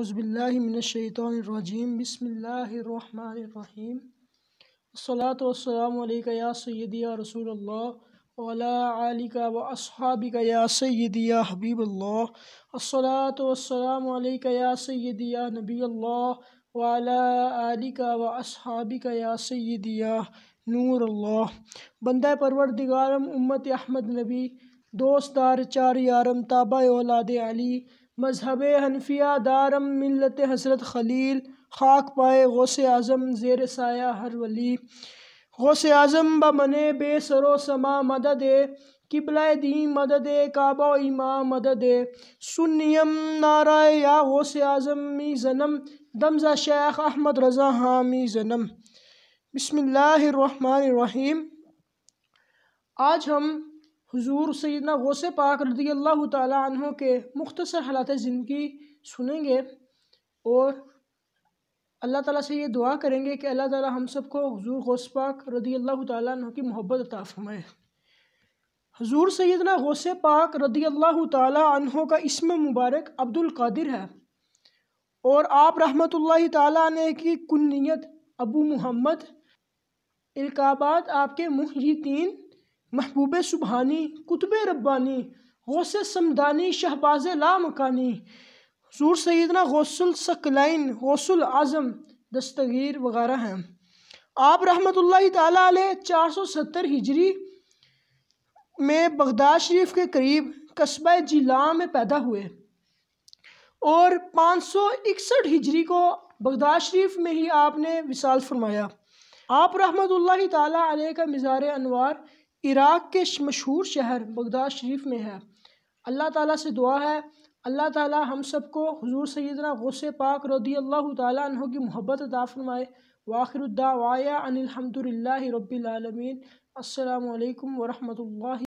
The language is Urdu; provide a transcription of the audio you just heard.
اعوذ باللہ من الشیطان الرجیم، بسم اللہ الرحمن الرحیم۔ الصلاة والسلام علیکہ یا سیدی یا رسول اللہ، وعلا آلکہ و اصحابکہ یا سیدی یا حبیب اللہ۔ الصلاة والسلام علیکہ یا سیدی یا نبی اللہ، وعلا آلکہ و اصحابکہ یا سیدی یا نور اللہ۔ بندہ پروردگارم، امت احمد نبی، دوست دار چار یارم، تابع اولاد علی مذہب حنفیہ دارم ملت حضرت خلیل خاک پائے غوث اعظم زیر سایہ ہر ولی۔ غوث اعظم بمنے بے سر و سما مدد، قبلہ دین مدد، کعبہ و امام مدد۔ سنیم نعرہ یا غوث اعظم می زنم، دمزہ شیخ احمد رضا ہاں حامی زنم۔ بسم اللہ الرحمن الرحیم۔ آج ہم حضور سیدنا غوث پاک رضی اللہ تعالیٰ عنہ کے مختصر حالات زندگی سنیں گے اور اللہ تعالیٰ سے یہ دعا کریں گے کہ اللہ تعالیٰ ہم سب کو حضور غوث پاک رضی اللہ تعالیٰ عنہ کی محبت عطا فرمائے۔ حضور سیدنا غوث پاک رضی اللہ تعالیٰ عنہ کا اسم مبارک عبد القادر ہے اور آپ رحمت اللہ تعالیٰ عنہ کی کنیت ابو محمد، القابات آپ کے محیطین محبوب سبحانی، قطب ربانی، غوث سمدانی، شہباز لا مکانی حضور سیدنا غوث السکلین، غوث العظم، دستگیر وغیرہ ہیں۔ آپ رحمت اللہ تعالیٰ علیہ چار سو ستر ہجری میں بغداد شریف کے قریب قصبہ جیلان میں پیدا ہوئے اور پانچ سو اکسٹھ ہجری کو بغداد شریف میں ہی آپ نے وصال فرمایا۔ آپ رحمت اللہ تعالیٰ علیہ کا مزار انوار عراق کے مشہور شہر بغداد شریف میں ہے۔ اللہ تعالیٰ سے دعا ہے۔ اللہ تعالیٰ ہم سب کو حضور سیدنا غوث پاک رضی اللہ تعالیٰ عنہ کی محبت عطا فرمائے۔ واخر الدعوایا ان الحمد للہ رب العالمین۔ السلام علیکم ورحمۃ اللہ